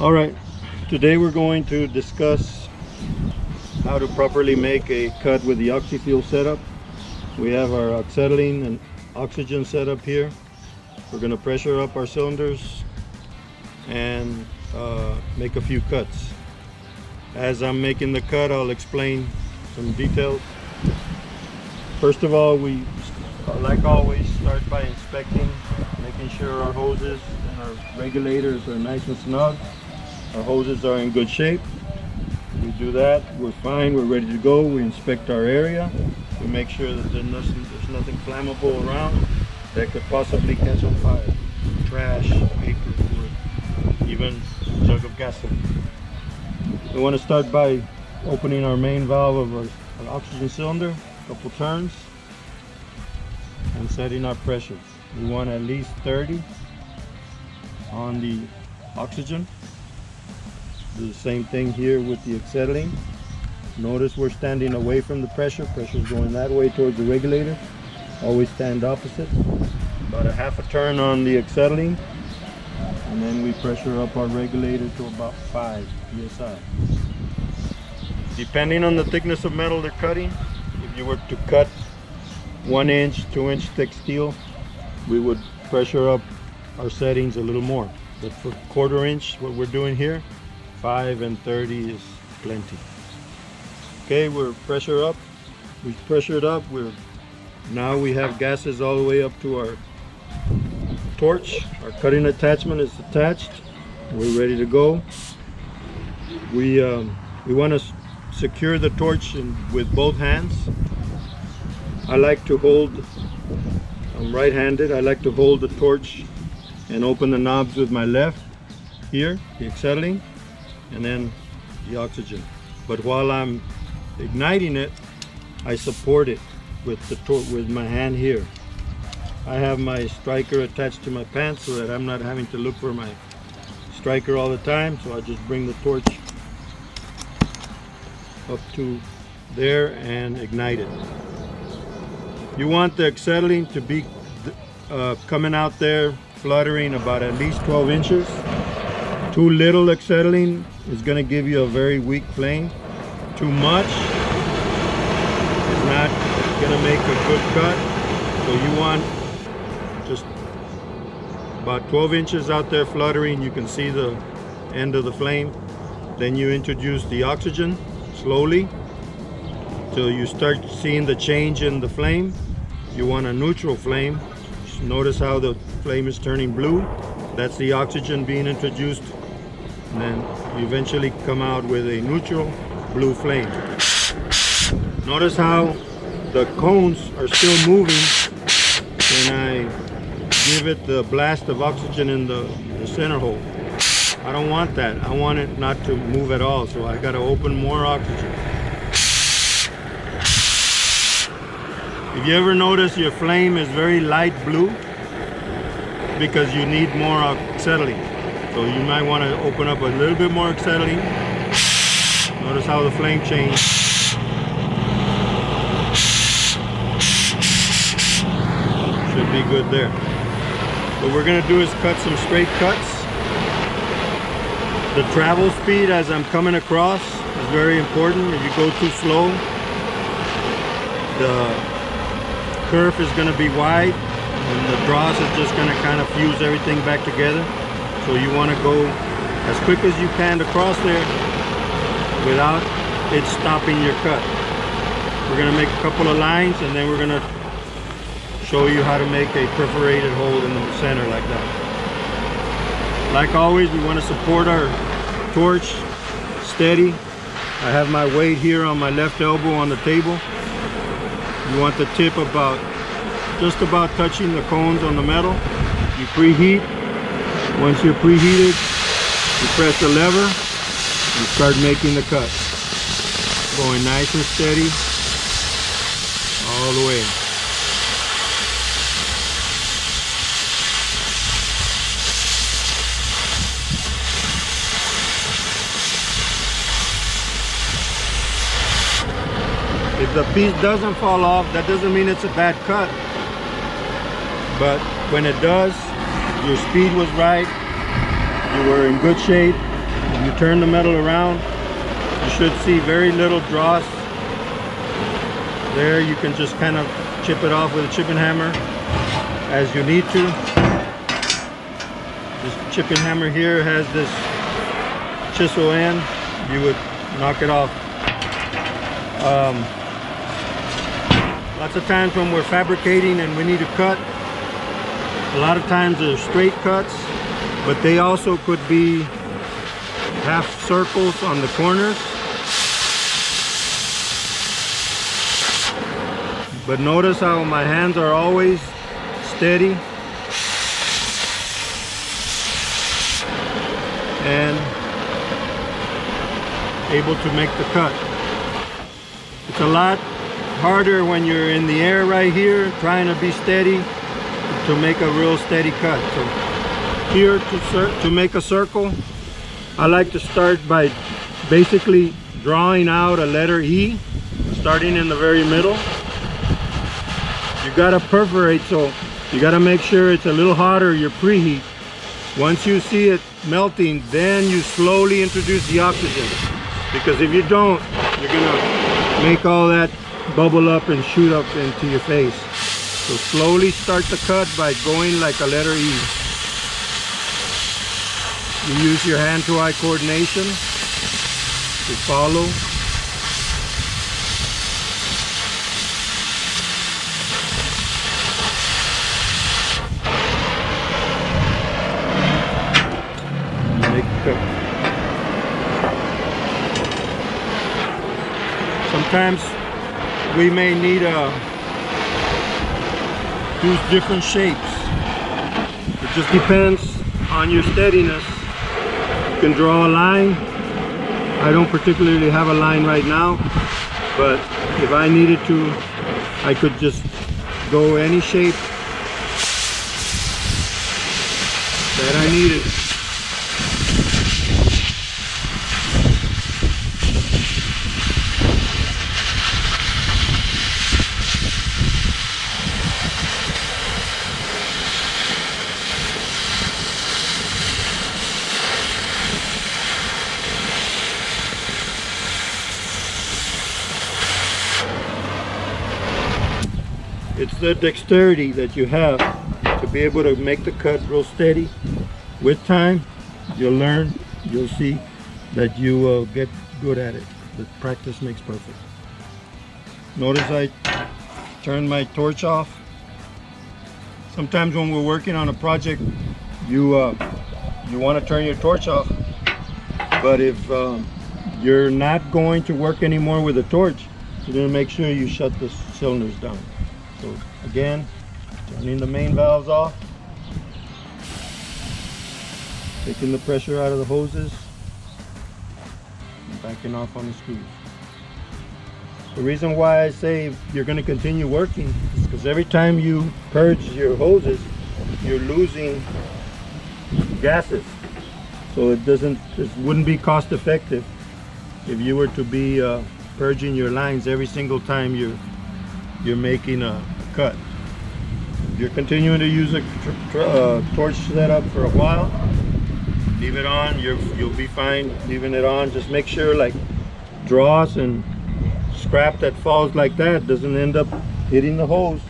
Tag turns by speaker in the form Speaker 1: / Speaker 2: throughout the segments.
Speaker 1: All right, today we're going to discuss how to properly make a cut with the oxyfuel setup. We have our acetylene and oxygen setup here. We're going to pressure up our cylinders and uh, make a few cuts. As I'm making the cut, I'll explain some details. First of all, we, like always, start by inspecting, making sure our hoses and our regulators are nice and snug. Our hoses are in good shape. We do that, we're fine, we're ready to go. We inspect our area. We make sure that there's nothing, there's nothing flammable around that could possibly catch on fire. Trash, paper, wood, even a jug of gasoline. We want to start by opening our main valve of our, our oxygen cylinder, a couple turns, and setting our pressures. We want at least 30 on the oxygen. Do the same thing here with the acetylene. Notice we're standing away from the pressure. Pressure is going that way towards the regulator. Always stand opposite. About a half a turn on the acetylene. And then we pressure up our regulator to about 5 psi. Depending on the thickness of metal they're cutting, if you were to cut one inch, two inch thick steel, we would pressure up our settings a little more. But for quarter inch, what we're doing here, 5 and 30 is plenty. Okay, we're pressure up. We pressured up. We're now we have gases all the way up to our torch. Our cutting attachment is attached. We're ready to go. We um, we want to secure the torch in, with both hands. I like to hold. I'm right-handed. I like to hold the torch and open the knobs with my left here, the acetylene, and then the oxygen. But while I'm igniting it, I support it with the with my hand here. I have my striker attached to my pants so that I'm not having to look for my striker all the time. So I just bring the torch up to there and ignite it. You want the acetylene to be uh, coming out there fluttering about at least 12 inches. Too little acetylene is going to give you a very weak flame. Too much is not going to make a good cut. So you want just about 12 inches out there fluttering. You can see the end of the flame. Then you introduce the oxygen slowly till you start seeing the change in the flame. You want a neutral flame. Notice how the flame is turning blue. That's the oxygen being introduced. And then you eventually come out with a neutral blue flame. Notice how the cones are still moving when I give it the blast of oxygen in the, the center hole. I don't want that. I want it not to move at all, so I gotta open more oxygen. If you ever notice your flame is very light blue, because you need more acetylene. So you might want to open up a little bit more acetylene. Notice how the flame changed. Should be good there. What we're gonna do is cut some straight cuts. The travel speed as I'm coming across is very important. If you go too slow, the kerf is going to be wide and the dross is just going to kind of fuse everything back together. So you want to go as quick as you can across there without it stopping your cut. We're going to make a couple of lines and then we're going to show you how to make a perforated hole in the center like that. Like always, we want to support our torch steady. I have my weight here on my left elbow on the table. You want the tip about, just about touching the cones on the metal. You preheat. Once you're preheated, you press the lever and start making the cut. Going nice and steady all the way. If the piece doesn't fall off, that doesn't mean it's a bad cut. But when it does, your speed was right, you were in good shape, you turn the metal around, you should see very little dross. There you can just kind of chip it off with a chipping hammer as you need to. This chipping hammer here has this chisel end. You would knock it off. Um, lots of times when we're fabricating and we need to cut, a lot of times they're straight cuts, but they also could be half circles on the corners. But notice how my hands are always steady. And able to make the cut. It's a lot harder when you're in the air right here trying to be steady to make a real steady cut. So here to, to make a circle, I like to start by basically drawing out a letter E, starting in the very middle. You gotta perforate, so you gotta make sure it's a little hotter, your preheat. Once you see it melting, then you slowly introduce the oxygen. Because if you don't, you're gonna make all that bubble up and shoot up into your face. So slowly start the cut by going like a letter E. You use your hand-to-eye coordination to follow. Sometimes we may need a use different shapes. It just depends on your steadiness. You can draw a line. I don't particularly have a line right now, but if I needed to, I could just go any shape that I needed. The dexterity that you have to be able to make the cut real steady. With time, you'll learn, you'll see that you will get good at it. The practice makes perfect. Notice I turn my torch off. Sometimes when we're working on a project, you uh, you want to turn your torch off. But if um, you're not going to work anymore with the torch, you're going to make sure you shut the cylinders down. So again, turning the main valves off, taking the pressure out of the hoses, and backing off on the screws. The reason why I say you're going to continue working is because every time you purge your hoses, you're losing gases. So it doesn't, it wouldn't be cost effective if you were to be uh, purging your lines every single time you're you're making a cut. If you're continuing to use a uh, torch setup for a while, leave it on, you you'll be fine leaving it on. Just make sure like dross and scrap that falls like that doesn't end up hitting the hose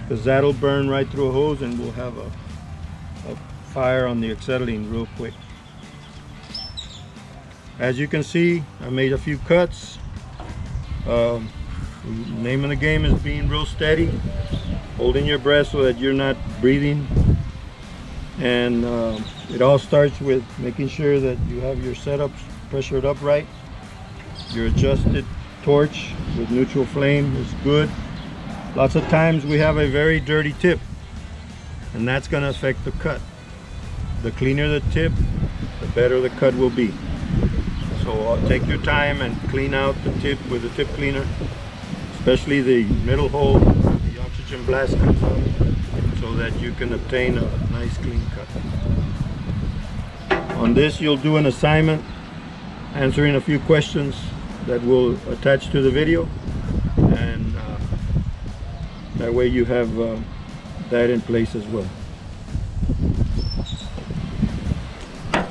Speaker 1: because that'll burn right through a hose and we'll have a, a fire on the acetylene real quick. As you can see, I made a few cuts. Um, name of the game is being real steady holding your breath so that you're not breathing. And uh, it all starts with making sure that you have your setups pressured up right. Your adjusted torch with neutral flame is good. Lots of times we have a very dirty tip and that's going to affect the cut. The cleaner the tip the better the cut will be. So uh, take your time and clean out the tip with a tip cleaner especially the middle hole the oxygen blast comes out so that you can obtain a nice clean cut. On this you'll do an assignment answering a few questions that will attach to the video and uh, that way you have uh, that in place as well.